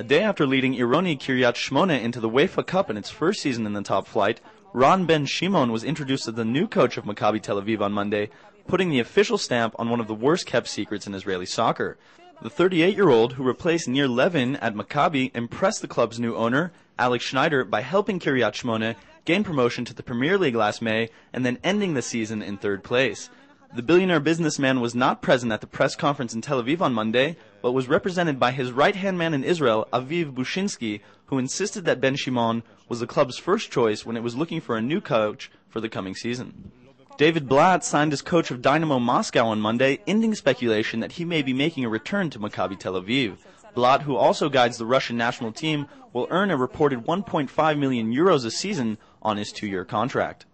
A day after leading Ironi Kiryat Shmona into the UEFA Cup in its first season in the top flight, Ron Ben Shimon was introduced as the new coach of Maccabi Tel Aviv on Monday, putting the official stamp on one of the worst kept secrets in Israeli soccer. The 38 year old, who replaced Nir Levin at Maccabi, impressed the club's new owner, Alex Schneider, by helping Kiryat Shmona gain promotion to the Premier League last May and then ending the season in third place. The billionaire businessman was not present at the press conference in Tel Aviv on Monday, but was represented by his right-hand man in Israel, Aviv Bushinsky, who insisted that Ben Shimon was the club's first choice when it was looking for a new coach for the coming season. David Blatt signed as coach of Dynamo Moscow on Monday, ending speculation that he may be making a return to Maccabi Tel Aviv. Blatt, who also guides the Russian national team, will earn a reported 1.5 million euros a season on his two-year contract.